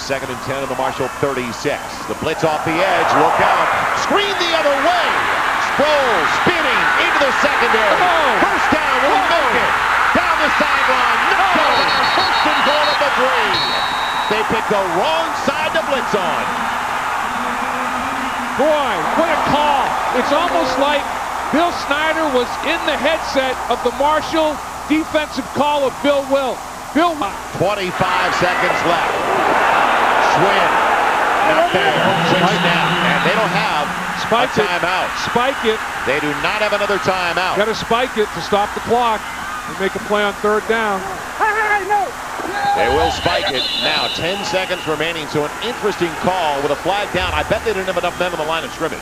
Second and 10 of the Marshall 36. The blitz off the edge. Look out. Screen the other way. Sproles spinning into the secondary. Oh. First down. Will make it? Down the sideline. Oh. First and goal at the three. They picked the wrong side to blitz on. Boy, what a call. It's almost like Bill Snyder was in the headset of the Marshall defensive call of Bill Wilt. Bill 25 seconds left. Schwinn. Not there. Quick snap. And they don't have Spike a it. timeout. spike it. They do not have another timeout. Got to spike it to stop the clock and make a play on third down. They will spike it. Now 10 seconds remaining. So an interesting call with a flag down. I bet they didn't have enough men on the line of scrimmage.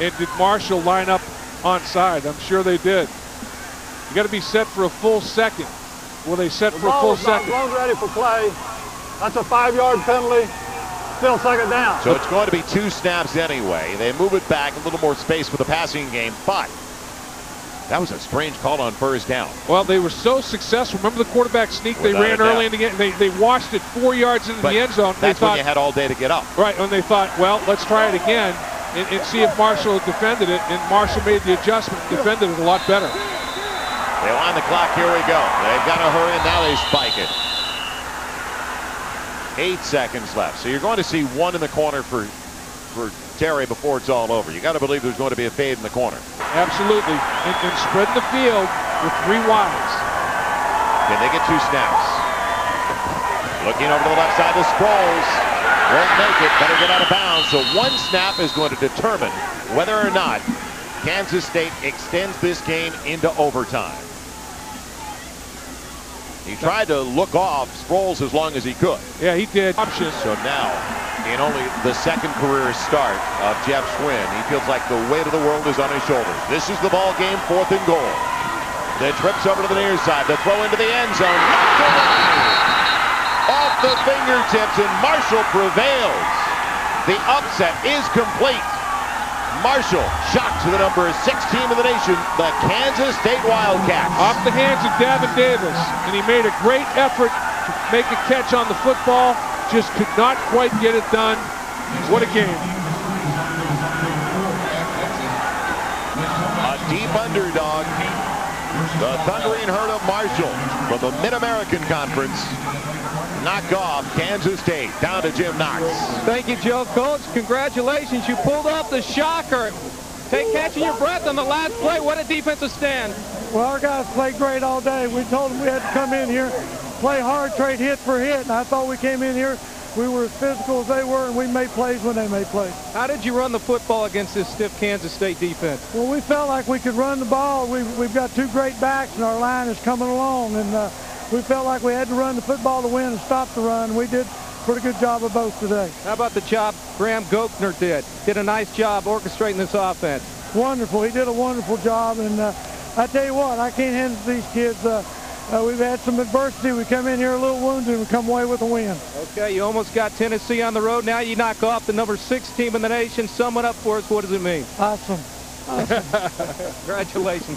And did Marshall line up onside? I'm sure they did. You got to be set for a full second. Will they set for a full ball is not second? blown ready for play. That's a five-yard penalty. Still second down. So it's going to be two snaps anyway. They move it back, a little more space for the passing game, but that was a strange call on first down. Well, they were so successful. Remember the quarterback sneak they ran early in the game? They, they washed it four yards into But the end zone. That's they when thought, you had all day to get up. Right, when they thought, well, let's try it again and, and see if Marshall defended it. And Marshall made the adjustment and defended it a lot better. They wind the clock. Here we go. They've got to hurry, and now they spike it. Eight seconds left. So you're going to see one in the corner for for Terry before it's all over. You got to believe there's going to be a fade in the corner. Absolutely. And, and spreading the field with three wides. Can they get two snaps? Looking over to the left side to Sproles. Won't make it. Better get out of bounds. So one snap is going to determine whether or not Kansas State extends this game into overtime. He tried to look off Sproles as long as he could. Yeah, he did. Options. So now, in only the second career start of Jeff Schwinn, he feels like the weight of the world is on his shoulders. This is the ball game, fourth and goal. The trips over to the near side, the throw into the end zone. Off the fingertips, and Marshall prevails. The upset is complete. Marshall shocked to the number six team in the nation, the Kansas State Wildcats. Off the hands of Davin Davis. And he made a great effort to make a catch on the football. Just could not quite get it done. What a game. A deep underdog. The Thundering Herd of Marshall from the Mid-American Conference. Knock off Kansas State down to Jim Knox. Thank you, Joe. Coach, congratulations. You pulled off the shocker. Take catching your breath on the last play. What a defensive stand. Well, our guys played great all day. We told them we had to come in here, play hard, trade hit for hit, and I thought we came in here, we were as physical as they were, and we made plays when they made plays. How did you run the football against this stiff Kansas State defense? Well, we felt like we could run the ball. We've, we've got two great backs, and our line is coming along, and uh, we felt like we had to run the football to win and stop the run. We did a pretty good job of both today. How about the job Graham Gochneaur did? Did a nice job orchestrating this offense. Wonderful. He did a wonderful job, and uh, I tell you what, I can't hand these kids. Uh, uh, we've had some adversity. We come in here a little wounded, and we come away with a win. Okay, you almost got Tennessee on the road. Now you knock off the number six team in the nation. Sum it up for us. What does it mean? Awesome. Congratulations.